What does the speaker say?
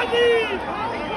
Dani!